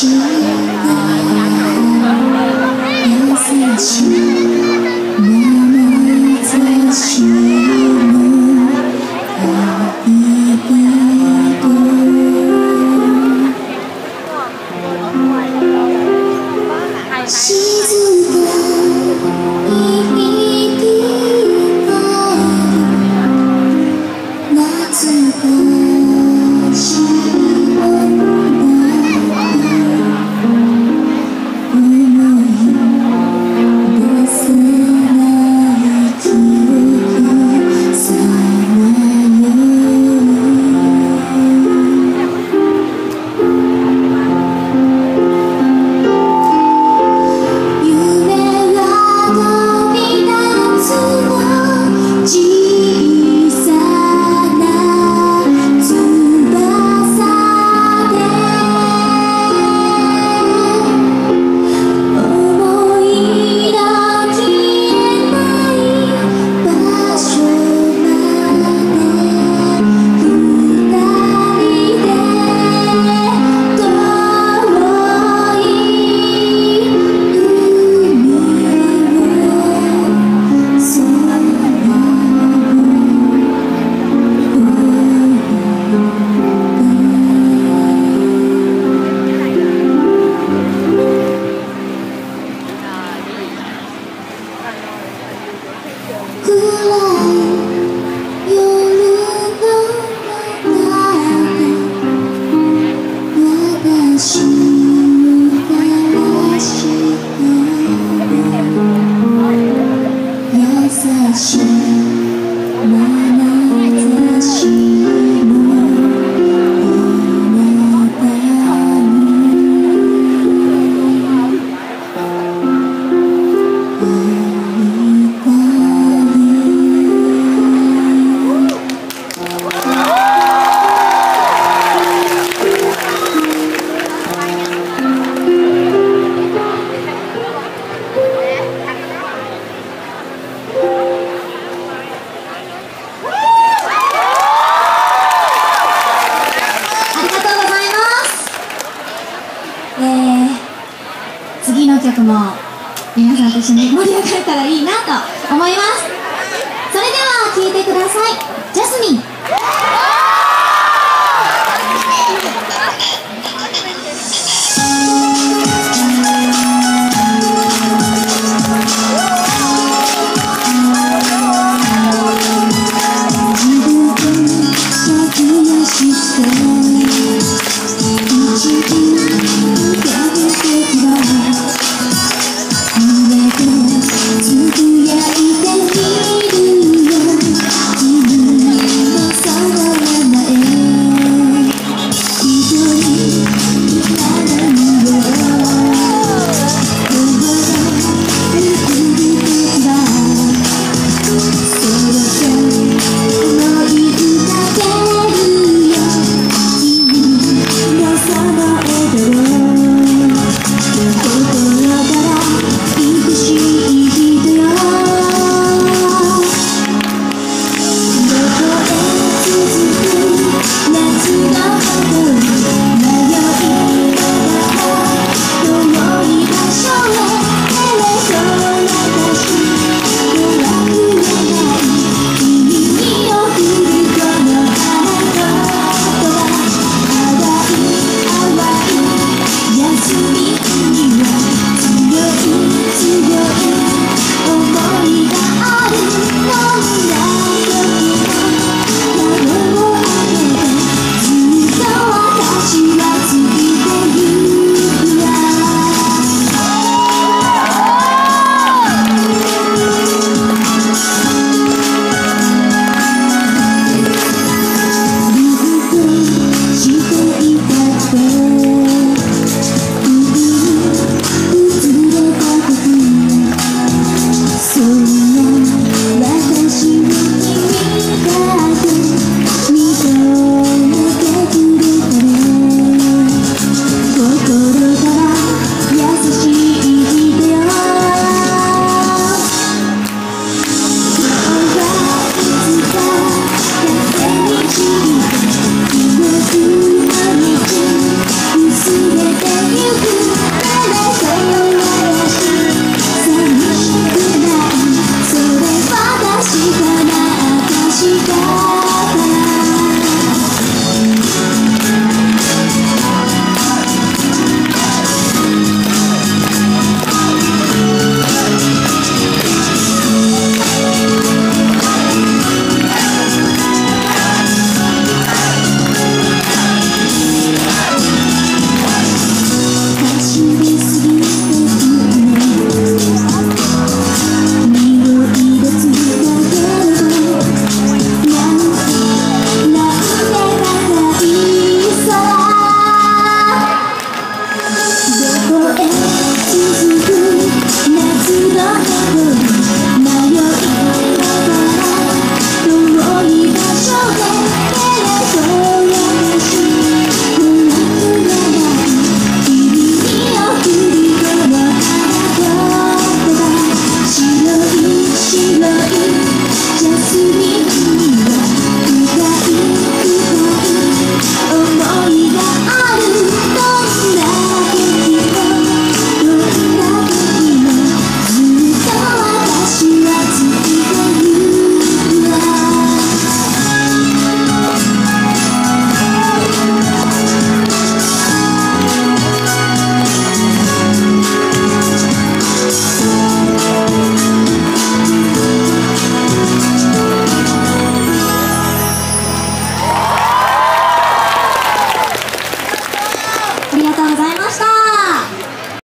是阮的好，还是像妈妈？汝最，も皆さんと一緒に盛り上がれたらいいなと思います。それでは聴いてください「ジャスミン」